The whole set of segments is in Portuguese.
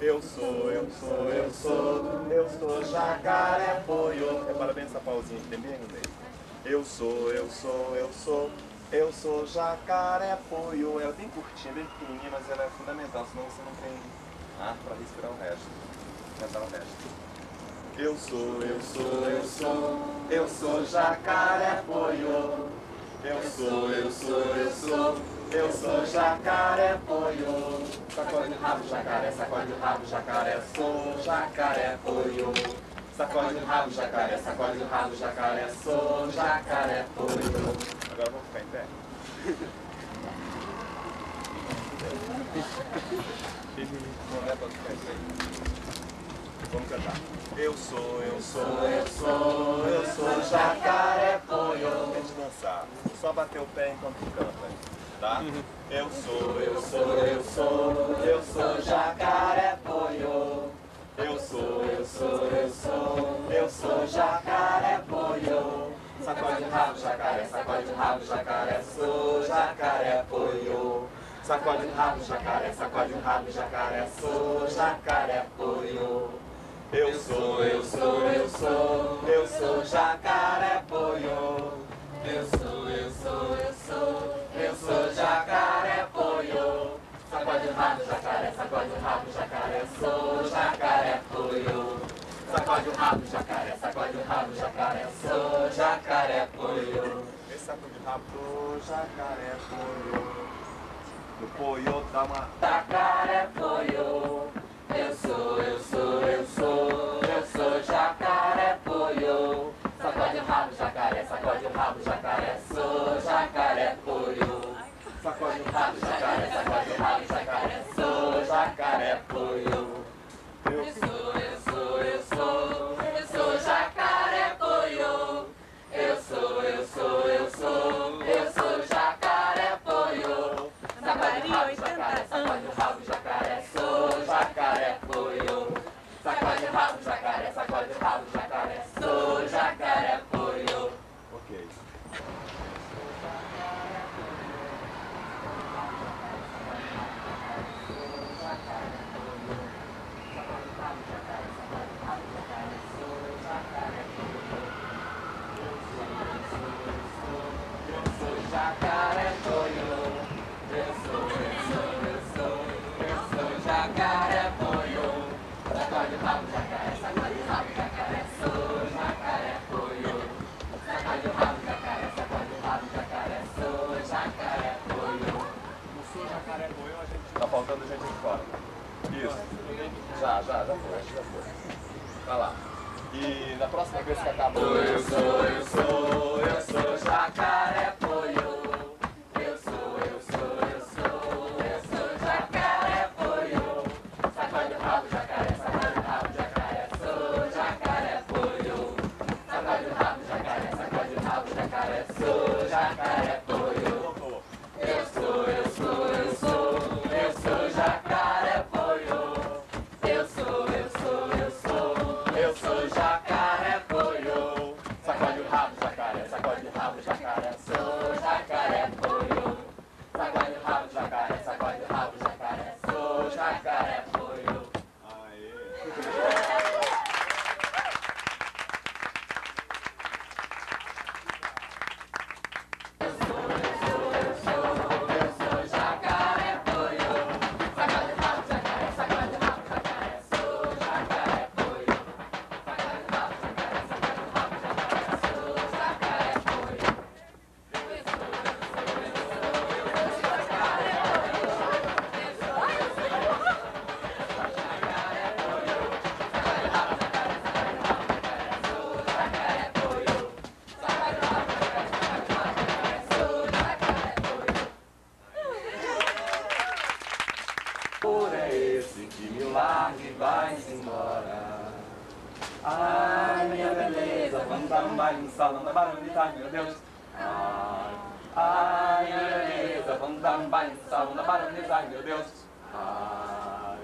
Eu sou, eu sou, eu sou, eu sou jacaré. Repara bem essa pausinha tem bem no. Eu sou, eu sou, eu sou, eu sou jacaré poio. Ela é bem curtinha, bem pequenininha, mas ela é fundamental, senão você não tem ar para respirar o resto. Cantar o resto. Eu sou, eu sou, eu sou, eu sou jacaré poio. Eu sou, eu sou, eu sou, eu sou jacaré poio. Sacode o rabo, jacaré, sacode o rabo, jacaré, sou jacaré poio. Sacode o rabo, jacaré, sacode o rabo, jacaré, sou jacaré poio. Agora vamos ficar em pé. Não é ficar em pé. Vamos cantar. Eu sou, eu sou, eu sou, eu sou jacaré poio. Tente dançar. Só bater o pé enquanto canta, tá? Eu sou, eu sou, eu sou, eu sou jacaré poio. Eu sou, eu sou, eu sou, eu sou jacaré poio. Sacode rabo, jacaré, sacode rabo, jacaré, sou jacaré poio. Sacode rabo, jacaré, sacode rabo, jacaré, sou jacaré poio. Eu sou, eu sou, eu sou, eu sou jacaré sou, eu sou, rabo, jacaré, sacode o rabo, jacaré, sou jacaré poio. Sacode o rabo, jacaré, sacode o rabo, jacaré, sou jacaré poio. Esse sacode o rabo, jacaré poio. O poio dá uma... Jacaré poio. Sacode o rabo, jacaré, sacode o rabo, jacaré, sou jacaré poio. Eu jacaré poio. Sacode o rabo, jacaré, sacode o rabo, jacaré, sou jacaré poio. Sacode o rabo, jacaré, sacode o rabo, jacaré, sou jacaré poio. No sul, jacaré poio, a gente... Tá faltando gente aqui fora. Isso. Já, já, já foi, já foi. Vai lá. E na próxima vez que acabar... Eu sou, eu sou, eu sou jacaré sou jacaré que me larga e vai-se embora. Ai, minha beleza, vamos dar um baile no salão da baronita, meu Deus. Ai, minha beleza, vamos dar um baile no salão da baronita, meu Deus. Ai,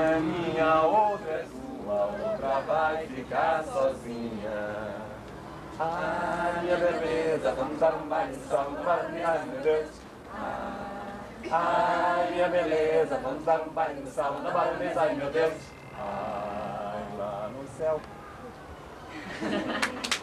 é minha, outra é sua, outra vai ficar sozinha. Ai, minha beleza, vamos dar um baile no salão da baronita, meu Deus. Ai, minha minha beleza, vamos dar um baile no salão da baronesa, ai meu Deus. Ai, lá no céu.